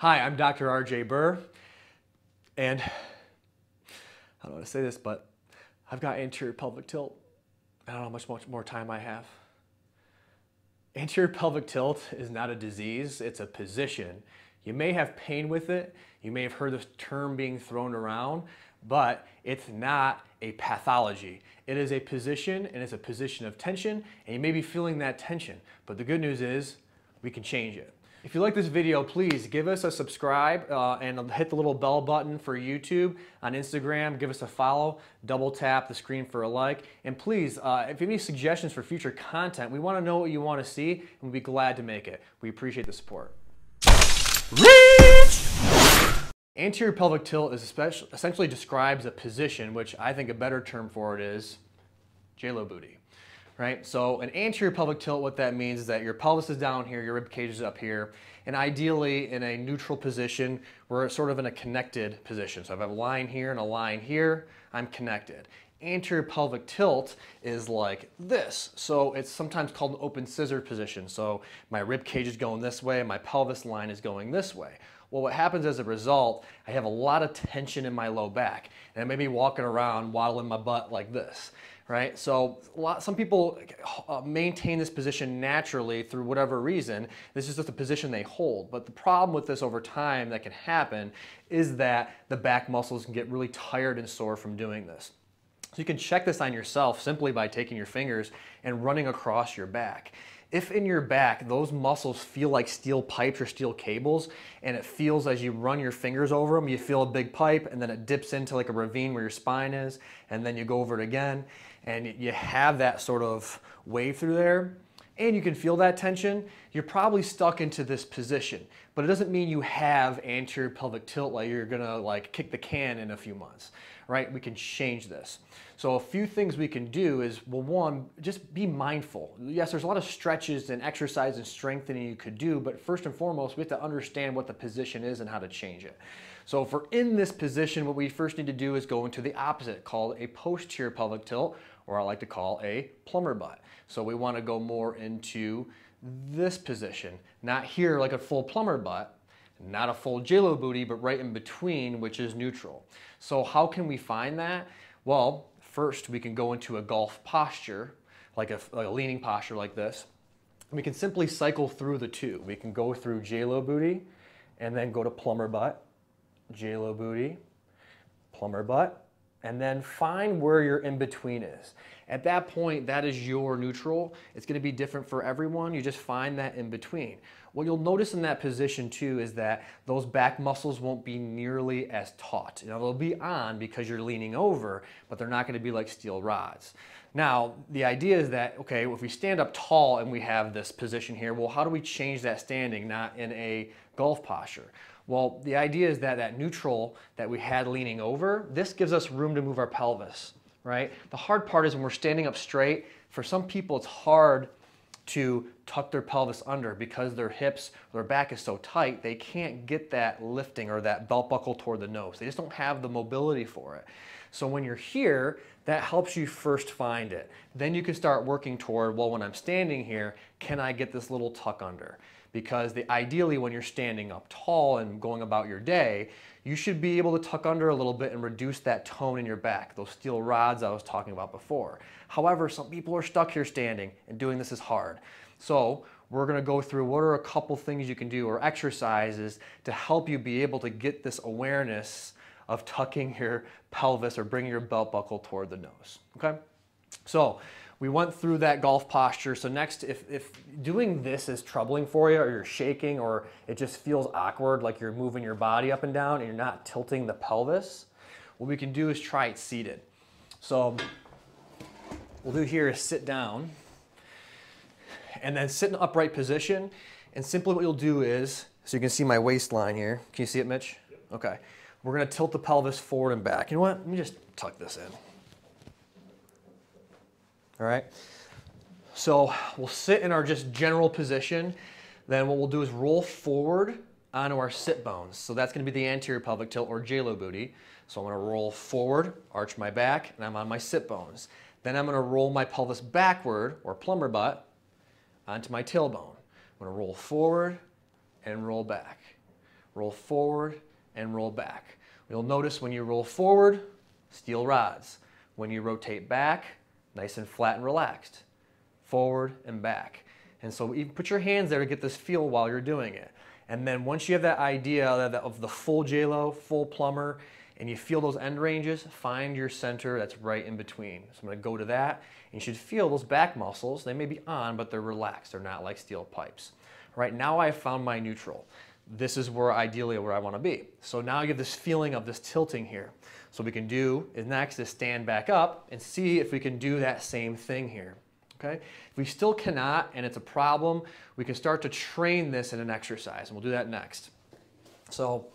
Hi, I'm Dr. RJ Burr, and I don't want to say this, but I've got anterior pelvic tilt. I don't know how much, much more time I have. Anterior pelvic tilt is not a disease, it's a position. You may have pain with it, you may have heard this term being thrown around, but it's not a pathology. It is a position and it's a position of tension, and you may be feeling that tension. But the good news is we can change it. If you like this video, please give us a subscribe uh, and hit the little bell button for YouTube. On Instagram, give us a follow, double tap the screen for a like. And please, uh, if you have any suggestions for future content, we want to know what you want to see and we'll be glad to make it. We appreciate the support. Reach! Anterior pelvic tilt is essentially describes a position, which I think a better term for it is JLo booty right? So an anterior pelvic tilt, what that means is that your pelvis is down here, your rib cage is up here, and ideally in a neutral position, we're sort of in a connected position. So I have a line here and a line here, I'm connected. Anterior pelvic tilt is like this. So it's sometimes called an open scissor position. So my rib cage is going this way, my pelvis line is going this way. Well, what happens as a result, I have a lot of tension in my low back, and I may be walking around waddling my butt like this right? So lot, some people uh, maintain this position naturally through whatever reason. This is just the position they hold. But the problem with this over time that can happen is that the back muscles can get really tired and sore from doing this. So you can check this on yourself simply by taking your fingers and running across your back. If in your back those muscles feel like steel pipes or steel cables and it feels as you run your fingers over them, you feel a big pipe and then it dips into like a ravine where your spine is and then you go over it again and you have that sort of wave through there and you can feel that tension, you're probably stuck into this position. But it doesn't mean you have anterior pelvic tilt like you're gonna like kick the can in a few months, right? We can change this. So a few things we can do is, well, one, just be mindful. Yes, there's a lot of stretches and exercise and strengthening you could do, but first and foremost, we have to understand what the position is and how to change it. So if we're in this position, what we first need to do is go into the opposite, called a posterior pelvic tilt, or I like to call a plumber butt. So we want to go more into this position, not here like a full plumber butt, not a full JLo booty, but right in between, which is neutral. So how can we find that? Well, first we can go into a golf posture, like a, like a leaning posture like this. We can simply cycle through the two. We can go through JLo booty and then go to plumber butt, JLo booty, plumber butt, and then find where your in between is. At that point, that is your neutral. It's gonna be different for everyone. You just find that in between. What you'll notice in that position too is that those back muscles won't be nearly as taut. You know, they'll be on because you're leaning over, but they're not gonna be like steel rods. Now, the idea is that, okay, if we stand up tall and we have this position here, well, how do we change that standing, not in a golf posture? Well, the idea is that that neutral that we had leaning over, this gives us room to move our pelvis right? The hard part is when we're standing up straight, for some people it's hard to tuck their pelvis under because their hips, their back is so tight, they can't get that lifting or that belt buckle toward the nose. They just don't have the mobility for it. So when you're here, that helps you first find it. Then you can start working toward, well, when I'm standing here, can I get this little tuck under? Because the, ideally when you're standing up tall and going about your day, you should be able to tuck under a little bit and reduce that tone in your back, those steel rods I was talking about before. However, some people are stuck here standing and doing this is hard. So we're gonna go through what are a couple things you can do or exercises to help you be able to get this awareness of tucking your pelvis or bringing your belt buckle toward the nose, okay? So we went through that golf posture. So next, if, if doing this is troubling for you or you're shaking or it just feels awkward, like you're moving your body up and down and you're not tilting the pelvis, what we can do is try it seated. So we'll do here is sit down and then sit in an upright position. And simply what you'll do is, so you can see my waistline here. Can you see it, Mitch? Okay. We're gonna tilt the pelvis forward and back. You know what? Let me just tuck this in all right? So we'll sit in our just general position. Then what we'll do is roll forward onto our sit bones. So that's gonna be the anterior pelvic tilt or JLo booty. So I'm gonna roll forward, arch my back, and I'm on my sit bones. Then I'm gonna roll my pelvis backward or plumber butt onto my tailbone. I'm gonna roll forward and roll back. roll forward, and roll back. You'll notice when you roll forward, steel rods. When you rotate back, nice and flat and relaxed. Forward and back. And so you put your hands there to get this feel while you're doing it. And then once you have that idea of the full JLo, full plumber, and you feel those end ranges, find your center that's right in between. So I'm gonna go to that, and you should feel those back muscles. They may be on, but they're relaxed. They're not like steel pipes. Right now I've found my neutral. This is where ideally where I wanna be. So now you have this feeling of this tilting here. So what we can do is next is stand back up and see if we can do that same thing here. Okay? If we still cannot and it's a problem, we can start to train this in an exercise and we'll do that next. So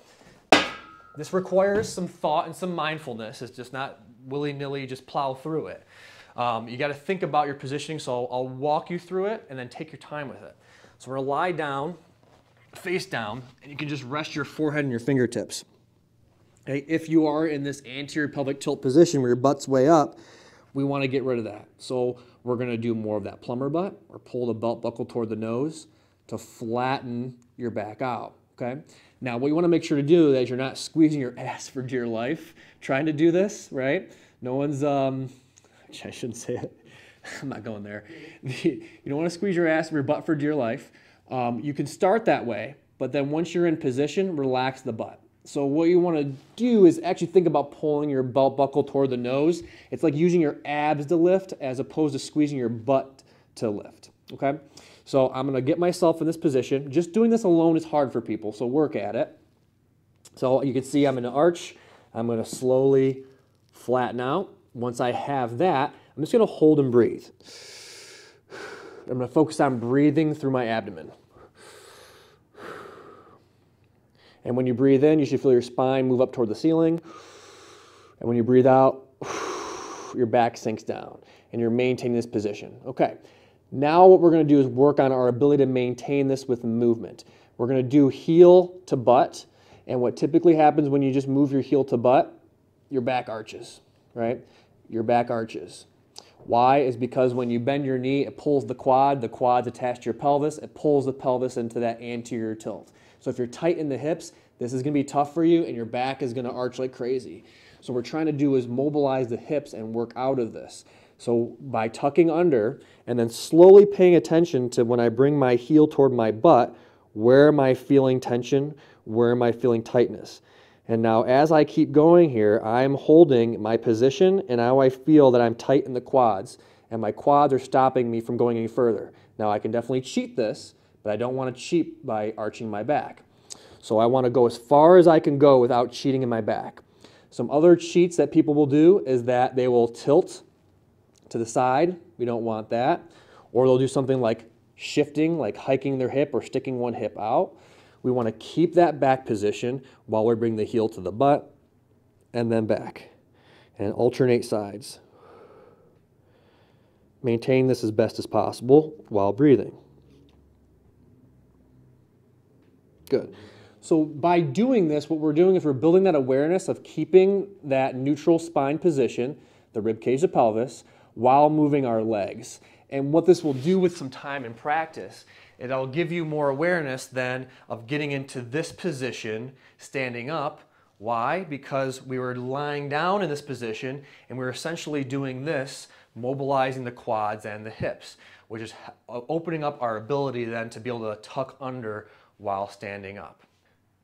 this requires some thought and some mindfulness. It's just not willy-nilly just plow through it. Um, you got to think about your positioning, so I'll, I'll, walk you through it and then take your time with it. So we're going to lie down, face down, and you can just rest your forehead and your fingertips. Okay, if you are in this anterior pelvic tilt position where your butt's way up, we want to get rid of that. So we're going to do more of that plumber butt or pull the belt buckle toward the nose to flatten your back out. Okay. Now, what you want to make sure to do is you're not squeezing your ass for dear life trying to do this, right? No one's, um, I shouldn't say it. I'm not going there. you don't want to squeeze your ass or your butt for dear life. Um, you can start that way, but then once you're in position, relax the butt. So what you want to do is actually think about pulling your belt buckle toward the nose. It's like using your abs to lift as opposed to squeezing your butt to lift, okay? So I'm going to get myself in this position. Just doing this alone is hard for people, so work at it. So you can see I'm in an arch. I'm going to slowly flatten out. Once I have that, I'm just going to hold and breathe. I'm going to focus on breathing through my abdomen. And when you breathe in, you should feel your spine move up toward the ceiling. And when you breathe out, your back sinks down and you're maintaining this position. Okay, now what we're gonna do is work on our ability to maintain this with movement. We're gonna do heel to butt, and what typically happens when you just move your heel to butt, your back arches, right? Your back arches. Why? Is because when you bend your knee, it pulls the quad, the quad's attached to your pelvis, it pulls the pelvis into that anterior tilt. So if you're tight in the hips, this is gonna be tough for you and your back is gonna arch like crazy. So what we're trying to do is mobilize the hips and work out of this. So by tucking under and then slowly paying attention to when I bring my heel toward my butt, where am I feeling tension? Where am I feeling tightness? And now as I keep going here, I'm holding my position and now I feel that I'm tight in the quads and my quads are stopping me from going any further. Now I can definitely cheat this, but I don't want to cheat by arching my back. So I want to go as far as I can go without cheating in my back. Some other cheats that people will do is that they will tilt to the side. We don't want that. Or they'll do something like shifting, like hiking their hip or sticking one hip out. We want to keep that back position while we bring the heel to the butt and then back and alternate sides. Maintain this as best as possible while breathing. Good. So by doing this, what we're doing is we're building that awareness of keeping that neutral spine position, the rib cage, the pelvis, while moving our legs. And what this will do with some time and practice, it'll give you more awareness then of getting into this position, standing up. Why? Because we were lying down in this position and we are essentially doing this, mobilizing the quads and the hips, which is uh, opening up our ability then to be able to tuck under while standing up.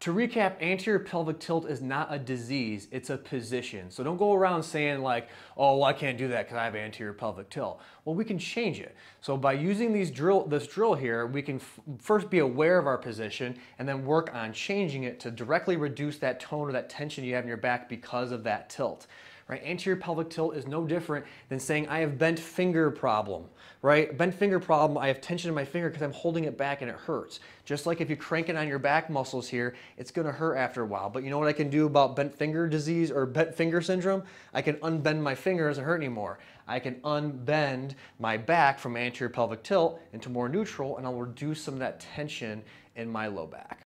To recap, anterior pelvic tilt is not a disease, it's a position. So don't go around saying like, oh, well, I can't do that because I have anterior pelvic tilt. Well, we can change it. So by using these drill, this drill here, we can first be aware of our position and then work on changing it to directly reduce that tone or that tension you have in your back because of that tilt right? Anterior pelvic tilt is no different than saying I have bent finger problem, right? Bent finger problem, I have tension in my finger because I'm holding it back and it hurts. Just like if you crank it on your back muscles here, it's gonna hurt after a while. But you know what I can do about bent finger disease or bent finger syndrome? I can unbend my finger, it doesn't hurt anymore. I can unbend my back from anterior pelvic tilt into more neutral and I'll reduce some of that tension in my low back.